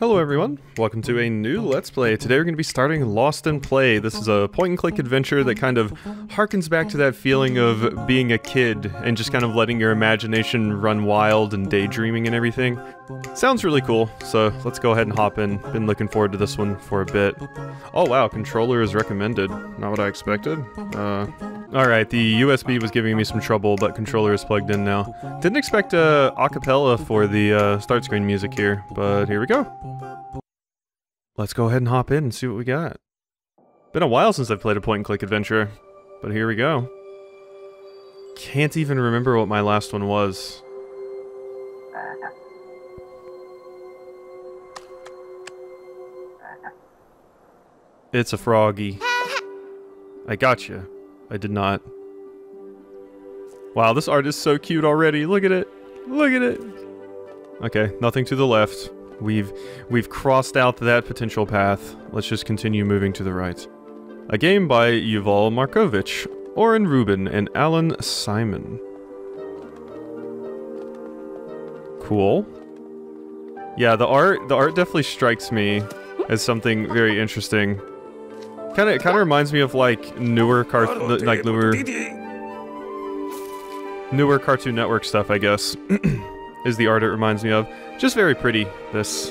Hello everyone, welcome to a new Let's Play. Today we're going to be starting Lost in Play. This is a point-and-click adventure that kind of harkens back to that feeling of being a kid and just kind of letting your imagination run wild and daydreaming and everything. Sounds really cool, so let's go ahead and hop in. Been looking forward to this one for a bit. Oh wow, controller is recommended. Not what I expected. Uh, Alright, the USB was giving me some trouble, but controller is plugged in now. Didn't expect a uh, acapella for the uh, start screen music here, but here we go. Let's go ahead and hop in and see what we got. Been a while since I've played a point-and-click adventure, but here we go. Can't even remember what my last one was. It's a froggy. I got you. I did not. Wow, this art is so cute already. Look at it. Look at it. Okay, nothing to the left. We've we've crossed out that potential path. Let's just continue moving to the right. A game by Yuval Markovich, Oren Rubin, and Alon Simon. Cool. Yeah, the art the art definitely strikes me as something very interesting. Kind of kind of reminds me of like newer car like newer newer Cartoon Network stuff, I guess. is the art it reminds me of. Just very pretty, this.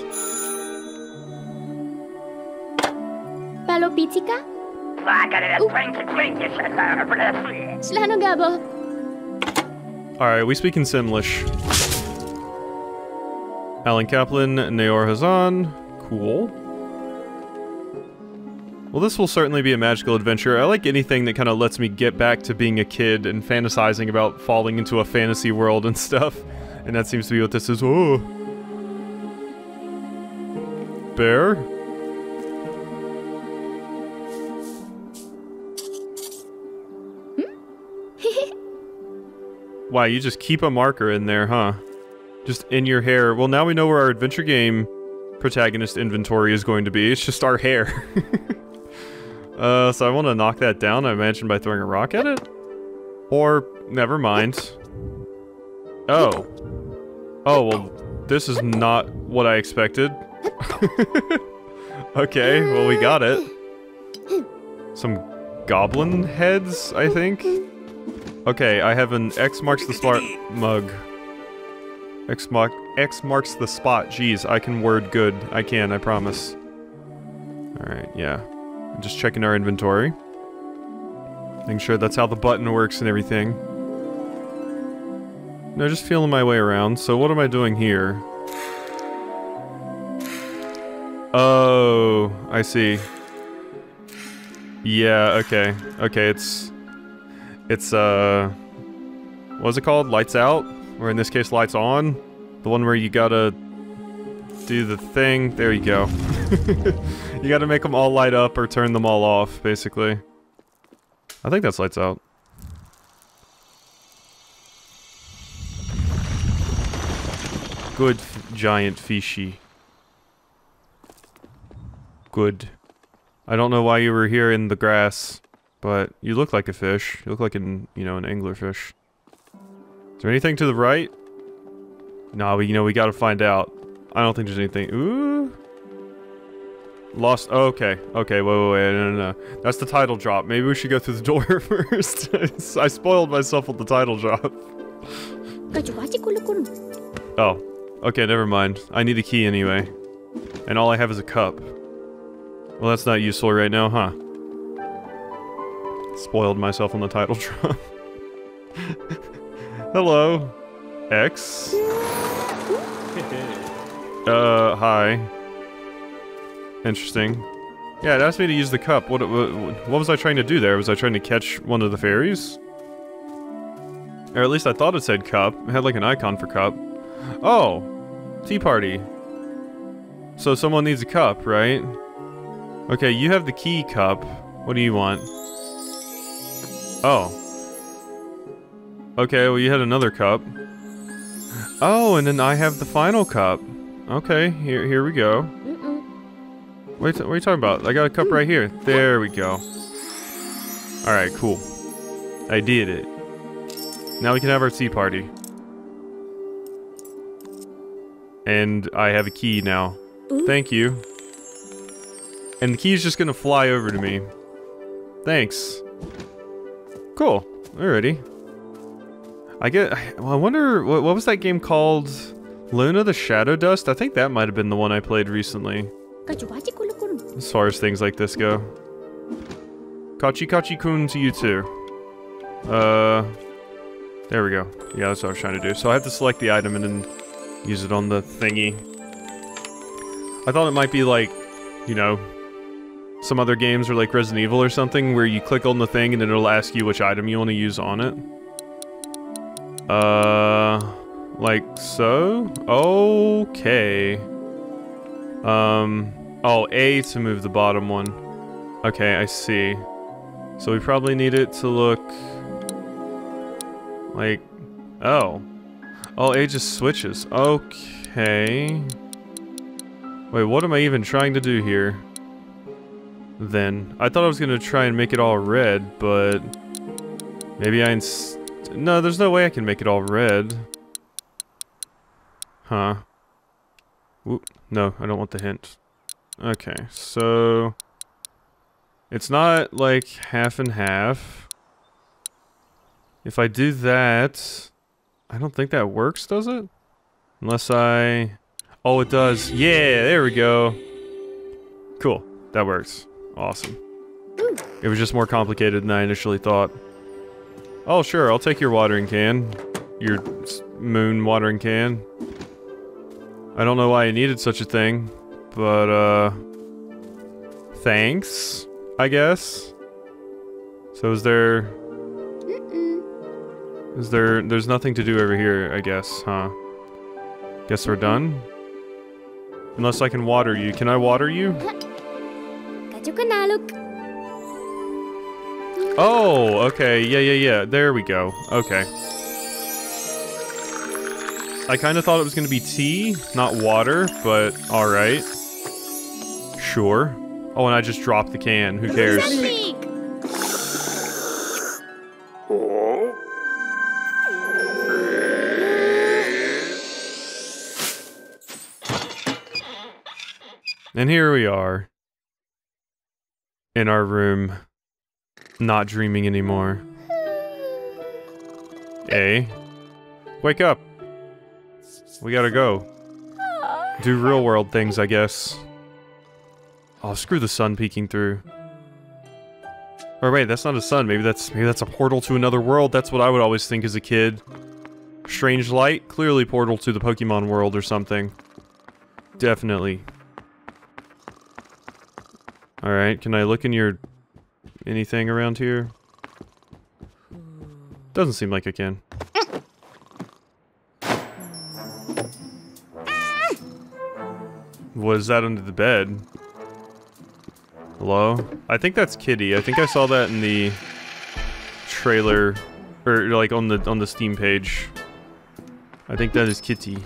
Gabo. Alright, we speak in Simlish. Alan Kaplan, Naor Hazan. Cool. Well, this will certainly be a magical adventure. I like anything that kind of lets me get back to being a kid and fantasizing about falling into a fantasy world and stuff. And that seems to be what this is. Oh. Bear? Wow, you just keep a marker in there, huh? Just in your hair. Well, now we know where our adventure game protagonist inventory is going to be. It's just our hair. uh, so I want to knock that down, I imagine, by throwing a rock at it? Or, never mind. Oh. Oh, well, this is not what I expected. okay, well, we got it. Some goblin heads, I think? Okay, I have an X marks the spot mug. X, mark, X marks the spot. Jeez, I can word good. I can, I promise. Alright, yeah. I'm just checking our inventory. Making sure that's how the button works and everything. No, just feeling my way around. So what am I doing here? Oh, I see. Yeah, okay. Okay, it's... It's, uh... What's it called? Lights out? Or in this case, lights on? The one where you gotta... Do the thing. There you go. you gotta make them all light up or turn them all off, basically. I think that's lights out. Good, giant fishy. Good. I don't know why you were here in the grass, but you look like a fish. You look like an, you know, an anglerfish. Is there anything to the right? No, we, you know, we gotta find out. I don't think there's anything. Ooh. Lost. Oh, okay. Okay, wait, wait, wait. No, no, no. That's the title drop. Maybe we should go through the door first. I spoiled myself with the title drop. Oh. Okay, never mind. I need a key anyway. And all I have is a cup. Well, that's not useful right now, huh? Spoiled myself on the title drop. Hello. X. uh, hi. Interesting. Yeah, it asked me to use the cup. What, what, what was I trying to do there? Was I trying to catch one of the fairies? Or at least I thought it said cup. It had like an icon for cup. Oh! Tea party. So someone needs a cup, right? Okay, you have the key cup. What do you want? Oh. Okay, well you had another cup. Oh, and then I have the final cup. Okay, here here we go. Wait, what are you talking about? I got a cup right here. Mm. There we go. Alright, cool. I did it. Now we can have our tea party. And I have a key now. Thank you. And the key is just gonna fly over to me. Thanks. Cool. Alrighty. I get. I wonder what, what was that game called? Luna the Shadow Dust. I think that might have been the one I played recently. As far as things like this go. Kachi Kachi Kun to you too. Uh, there we go. Yeah, that's what I was trying to do. So I have to select the item and then use it on the thingy. I thought it might be like, you know, some other games or like Resident Evil or something where you click on the thing and then it'll ask you which item you want to use on it. Uh, like so? Okay. Um, oh, A to move the bottom one. Okay, I see. So we probably need it to look like, oh. Oh, A just switches. Okay. Wait, what am I even trying to do here? Then. I thought I was going to try and make it all red, but... Maybe I... No, there's no way I can make it all red. Huh. Oop. No, I don't want the hint. Okay, so... It's not, like, half and half. If I do that... I don't think that works, does it? Unless I... Oh, it does. Yeah, there we go. Cool. That works. Awesome. It was just more complicated than I initially thought. Oh, sure, I'll take your watering can. Your moon watering can. I don't know why I needed such a thing, but, uh... Thanks, I guess? So is there... Is there... There's nothing to do over here, I guess, huh? Guess we're done? Unless I can water you. Can I water you? Oh, okay. Yeah, yeah, yeah. There we go. Okay. I kind of thought it was going to be tea, not water, but alright. Sure. Oh, and I just dropped the can. Who cares? And here we are. In our room. Not dreaming anymore. Hey, Wake up. We gotta go. Do real world things, I guess. Oh, screw the sun peeking through. Or wait, that's not a sun. Maybe that's maybe that's a portal to another world. That's what I would always think as a kid. Strange light, clearly portal to the Pokemon world or something. Definitely. Alright, can I look in your... anything around here? Doesn't seem like I can. What is that under the bed? Hello? I think that's Kitty. I think I saw that in the trailer or like on the on the Steam page. I think that is Kitty.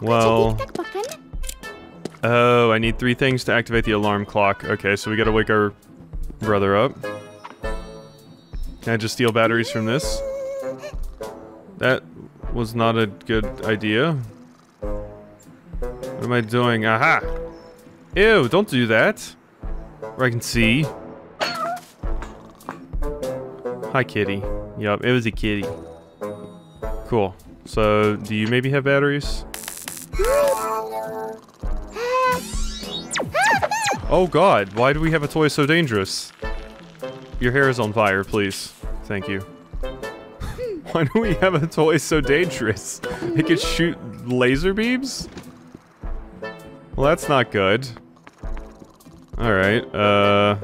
Well, Oh, I need three things to activate the alarm clock. Okay, so we gotta wake our brother up. Can I just steal batteries from this? That was not a good idea. What am I doing? Aha! Ew, don't do that. Where I can see. Hi, kitty. Yup, it was a kitty. Cool. So, do you maybe have batteries? Oh god, why do we have a toy so dangerous? Your hair is on fire, please. Thank you. why do we have a toy so dangerous? It could shoot laser beams? Well, that's not good. Alright, uh...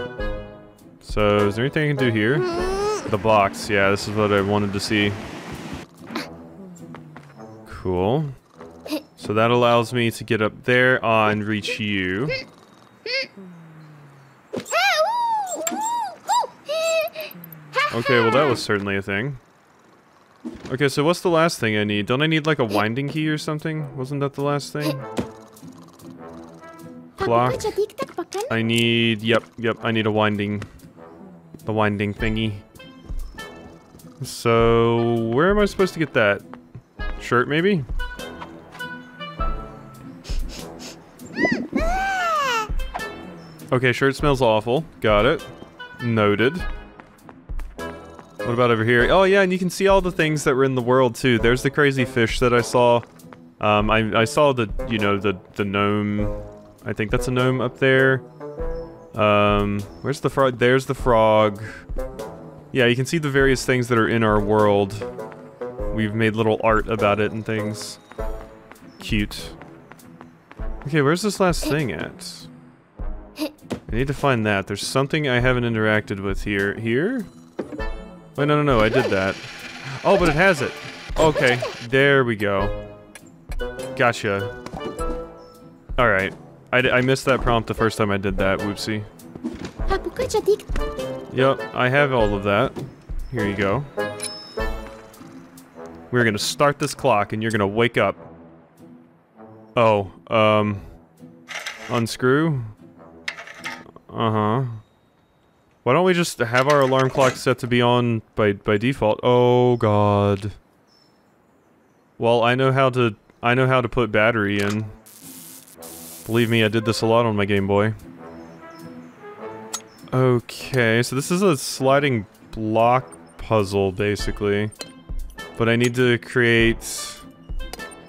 So, is there anything I can do here? The box, yeah, this is what I wanted to see. Cool. So that allows me to get up there and reach you. Okay, well that was certainly a thing. Okay, so what's the last thing I need? Don't I need like a winding key or something? Wasn't that the last thing? Clock. I need... Yep, yep, I need a winding... The winding thingy. So, where am I supposed to get that? Shirt, maybe? Okay, shirt smells awful. Got it. Noted. What about over here? Oh yeah, and you can see all the things that were in the world too. There's the crazy fish that I saw. Um, I, I saw the, you know, the, the gnome. I think that's a gnome up there. Um, where's the frog? There's the frog. Yeah, you can see the various things that are in our world. We've made little art about it and things. Cute. Okay, where's this last thing at? I need to find that. There's something I haven't interacted with here. Here? Wait, no, no, no, I did that. Oh, but it has it. Okay, there we go. Gotcha. Alright. I, I missed that prompt the first time I did that, whoopsie. Yep, I have all of that. Here you go. We're gonna start this clock and you're gonna wake up. Oh, um... Unscrew? Uh-huh. Why don't we just have our alarm clock set to be on by, by default? Oh, God. Well, I know how to... I know how to put battery in. Believe me, I did this a lot on my Game Boy. Okay, so this is a sliding block puzzle, basically. But I need to create...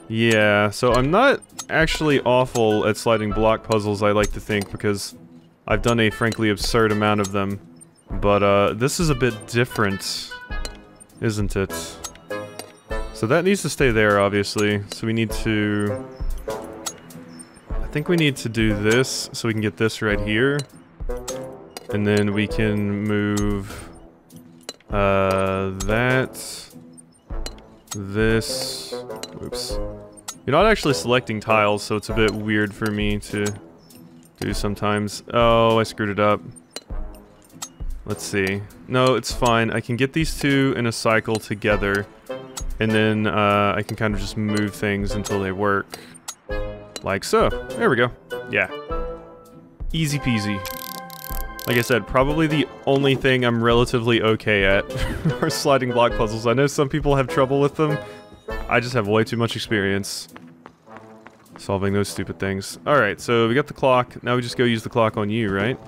Yeah, so I'm not actually awful at sliding block puzzles, I like to think, because I've done a frankly absurd amount of them. But uh, this is a bit different, isn't it? So that needs to stay there, obviously. So we need to... I think we need to do this, so we can get this right here. And then we can move... Uh, that... This... Oops. You're not actually selecting tiles, so it's a bit weird for me to do sometimes. Oh, I screwed it up. Let's see. No, it's fine. I can get these two in a cycle together, and then uh, I can kind of just move things until they work. Like so. There we go. Yeah. Easy peasy. Like I said, probably the only thing I'm relatively okay at are sliding block puzzles. I know some people have trouble with them. I just have way too much experience solving those stupid things. Alright, so we got the clock. Now we just go use the clock on you, right?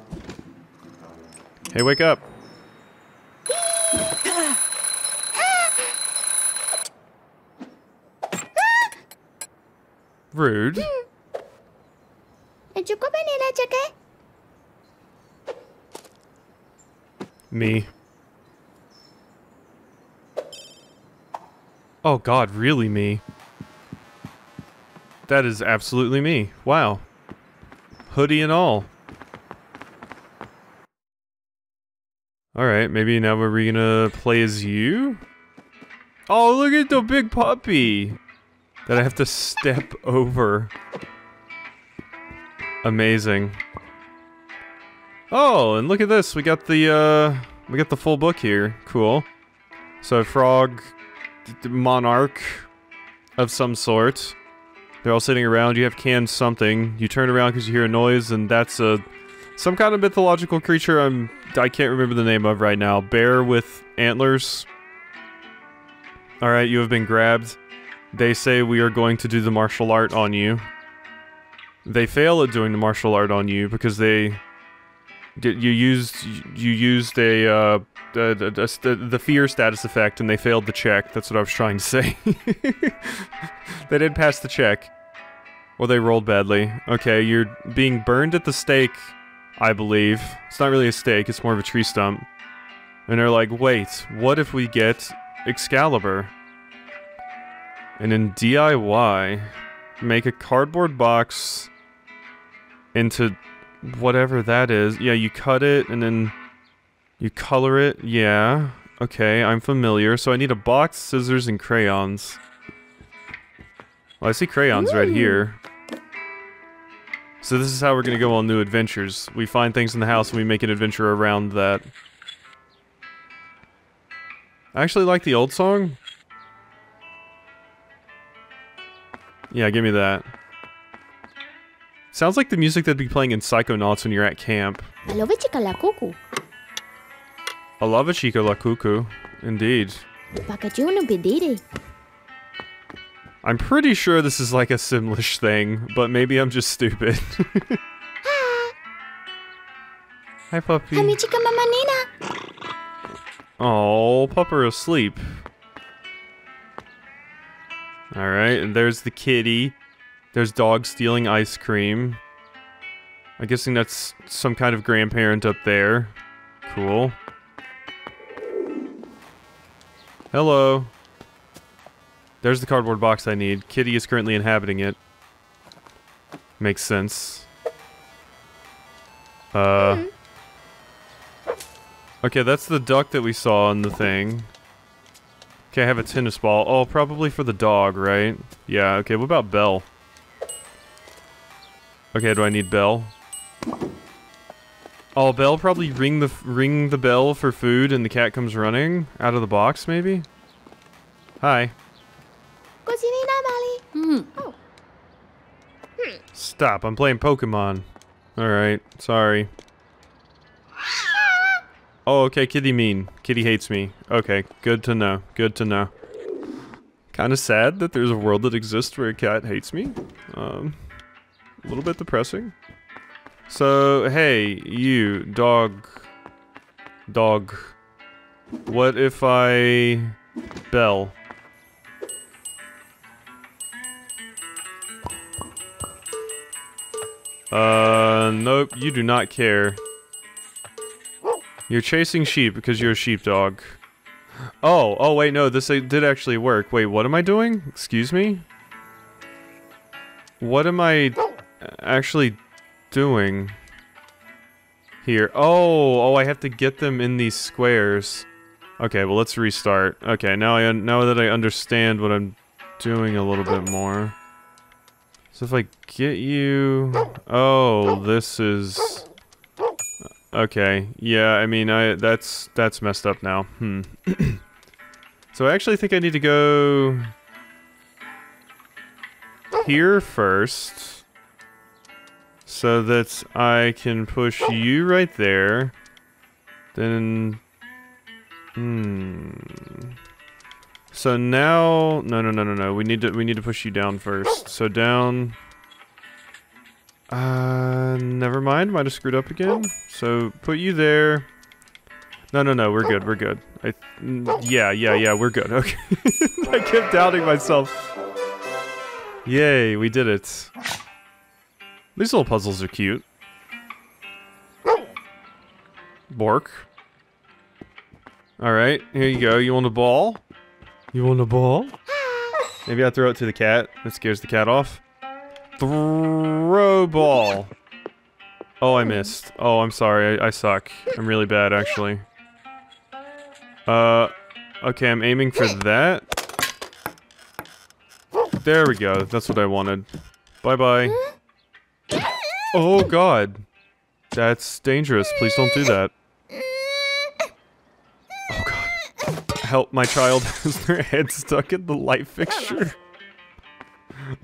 Hey, wake up! Rude. Me. Oh god, really me. That is absolutely me. Wow. Hoodie and all. Alright, maybe now we're gonna play as you? Oh, look at the big puppy! That I have to step over. Amazing. Oh, and look at this. We got the, uh, we got the full book here. Cool. So, frog, monarch of some sort. They're all sitting around, you have canned something, you turn around because you hear a noise, and that's a... Some kind of mythological creature I'm... I can't remember the name of right now. Bear with antlers. Alright, you have been grabbed. They say we are going to do the martial art on you. They fail at doing the martial art on you because they... You used you used a uh, the, the, the fear status effect and they failed the check. That's what I was trying to say. they did pass the check. Or they rolled badly. Okay, you're being burned at the stake, I believe. It's not really a stake, it's more of a tree stump. And they're like, wait, what if we get Excalibur? And in DIY, make a cardboard box into whatever that is. Yeah, you cut it and then you color it. Yeah. Okay, I'm familiar. So I need a box, scissors, and crayons. Well, I see crayons Ooh. right here. So this is how we're gonna go on new adventures. We find things in the house and we make an adventure around that. I actually like the old song. Yeah, give me that. Sounds like the music that'd be playing in Psychonauts when you're at camp. I love it, chica la cuckoo. I love a chica la cuckoo. Indeed. I'm pretty sure this is like a Simlish thing, but maybe I'm just stupid. Hi, puppy. Hamichi ka mama Nina. Oh, pupper asleep. Alright, and there's the kitty. There's dog stealing ice cream. I'm guessing that's some kind of grandparent up there. Cool. Hello. There's the cardboard box I need. Kitty is currently inhabiting it. Makes sense. Uh... Okay, that's the duck that we saw in the thing. Okay, I have a tennis ball. Oh, probably for the dog, right? Yeah, okay, what about Belle? Okay, do I need Belle? Oh, Belle probably ring the ring the bell for food and the cat comes running out of the box, maybe? Hi. Ko si Nina, Mali. Hmm. Stop, I'm playing Pokemon. Alright, sorry. Oh, okay, Kitty mean. Kitty hates me. Okay, good to know. Good to know. Kind of sad that there's a world that exists where a cat hates me. Um, a little bit depressing. So, hey, you, dog. Dog. What if I... Bell? Uh, nope, you do not care. You're chasing sheep because you're a sheepdog. Oh, oh wait, no, this did actually work. Wait, what am I doing? Excuse me? What am I actually doing here? Oh, oh, I have to get them in these squares. Okay, well, let's restart. Okay, now I now that I understand what I'm doing a little bit more. So if I get you... Oh, this is... Okay, yeah, I mean, I that's that's messed up now. Hmm. so I actually think I need to go... Here first. So that I can push you right there. Then... Hmm... So now, no, no, no, no, no. We need to, we need to push you down first. So down. Uh, never mind. Might have screwed up again. So put you there. No, no, no. We're good. We're good. I, yeah, yeah, yeah. We're good. Okay. I kept doubting myself. Yay, we did it. These little puzzles are cute. Bork. Alright, here you go. You want a ball? You want a ball? Maybe I throw it to the cat. That scares the cat off. Throw ball. Oh, I missed. Oh, I'm sorry. I, I suck. I'm really bad, actually. Uh, okay, I'm aiming for that. There we go. That's what I wanted. Bye-bye. Oh, God. That's dangerous. Please don't do that. Help my child has their head stuck in the light fixture.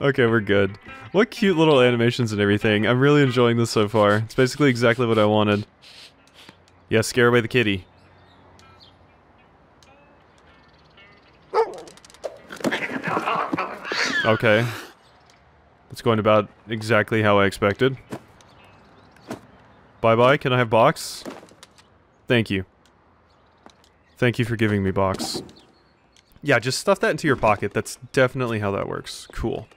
okay, we're good. What cute little animations and everything. I'm really enjoying this so far. It's basically exactly what I wanted. Yeah, scare away the kitty. Okay. It's going about exactly how I expected. Bye-bye, can I have box? Thank you. Thank you for giving me box. Yeah, just stuff that into your pocket. That's definitely how that works. Cool.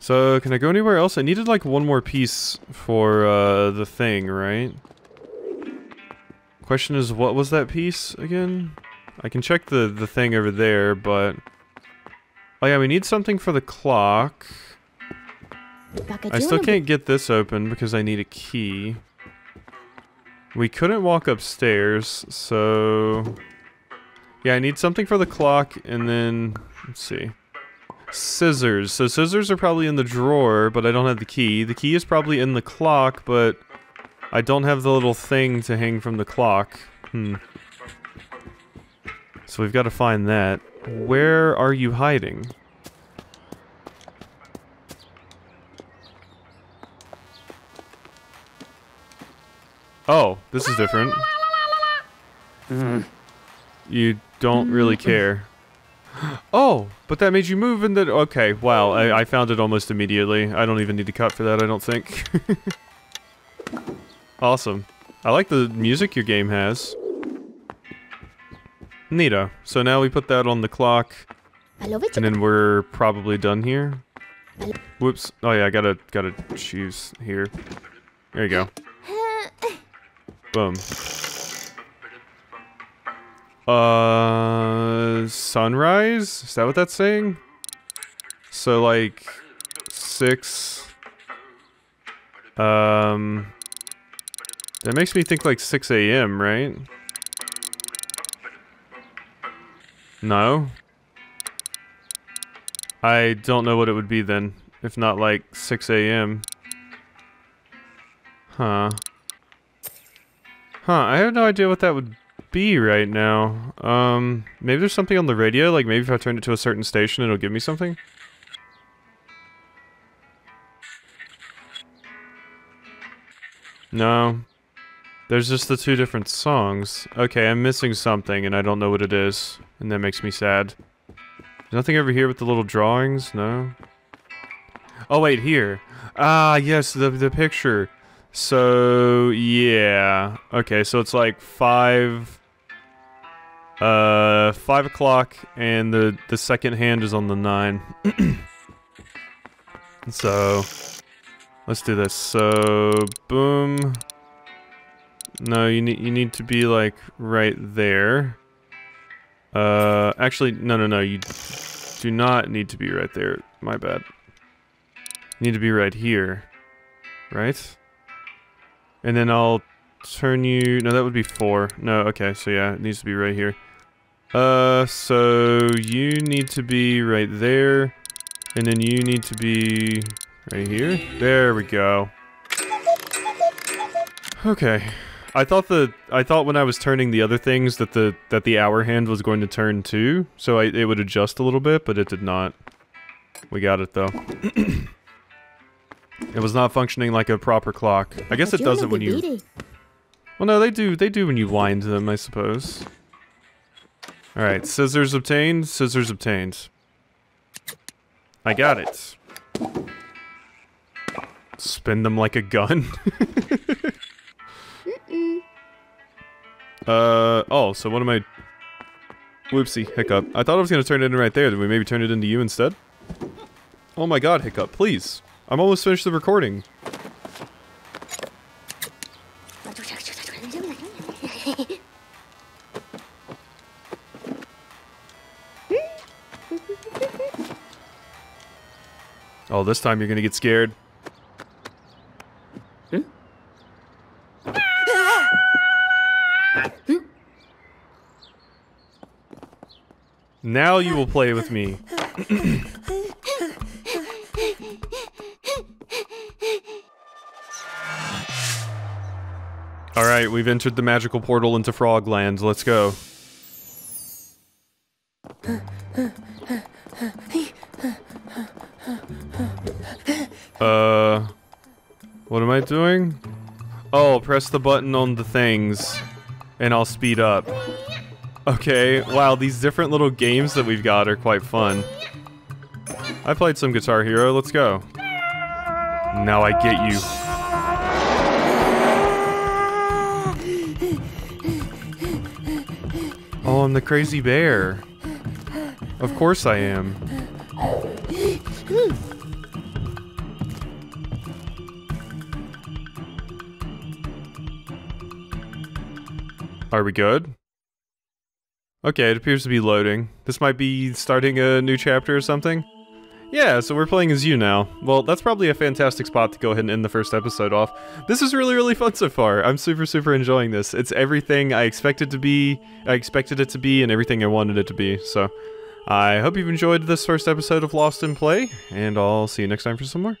So, can I go anywhere else? I needed like one more piece for uh, the thing, right? Question is, what was that piece again? I can check the, the thing over there, but... Oh yeah, we need something for the clock. I still can't get this open because I need a key. We couldn't walk upstairs, so... Yeah, I need something for the clock, and then... Let's see. Scissors. So scissors are probably in the drawer, but I don't have the key. The key is probably in the clock, but... I don't have the little thing to hang from the clock. Hmm. So we've got to find that. Where are you hiding? Oh, this is different. You don't really care. Oh, but that made you move in the... Okay, wow, I, I found it almost immediately. I don't even need to cut for that, I don't think. awesome. I like the music your game has. Neato. So now we put that on the clock, and then we're probably done here. Whoops. Oh yeah, I gotta gotta choose here. There you go. Boom. Uh, sunrise? Is that what that's saying? So like six. Um, that makes me think like 6 a.m., right? No? I don't know what it would be then, if not like 6 a.m. Huh. Huh, I have no idea what that would be right now. Um, maybe there's something on the radio, like maybe if I turn it to a certain station it'll give me something? No. There's just the two different songs. Okay, I'm missing something and I don't know what it is. And that makes me sad. There's nothing over here with the little drawings? No? Oh wait, here. Ah, yes, the, the picture. So, yeah. Okay, so it's like five... Uh, five o'clock and the, the second hand is on the nine. so... Let's do this. So, boom. No, you need you need to be like right there. Uh, actually, no, no, no. You do not need to be right there. My bad. You need to be right here, right? And then I'll turn you. No, that would be four. No, okay. So yeah, it needs to be right here. Uh, so you need to be right there, and then you need to be Right here? There we go. Okay. I thought the I thought when I was turning the other things that the that the hour hand was going to turn too, so I, it would adjust a little bit, but it did not. We got it though. it was not functioning like a proper clock. I guess it doesn't when you. Well, no, they do. They do when you wind them, I suppose. All right, scissors obtained. Scissors obtained. I got it. Spin them like a gun. uh, oh, so what am I... Whoopsie, Hiccup. I thought I was to turn it in right there. Did we maybe turn it into you instead? Oh my god, Hiccup, please. I'm almost finished the recording. Oh, this time you're gonna get scared. Now you will play with me. Alright, we've entered the magical portal into Frogland. Let's go. Uh... What am I doing? Oh, press the button on the things, and I'll speed up. Okay, wow, these different little games that we've got are quite fun. I played some Guitar Hero, let's go. Now I get you. Oh, I'm the crazy bear. Of course I am. Are we good? Okay, it appears to be loading. This might be starting a new chapter or something. Yeah, so we're playing as you now. Well, that's probably a fantastic spot to go ahead and end the first episode off. This is really, really fun so far. I'm super, super enjoying this. It's everything I expected to be, I expected it to be, and everything I wanted it to be. So, I hope you've enjoyed this first episode of Lost in Play, and I'll see you next time for some more.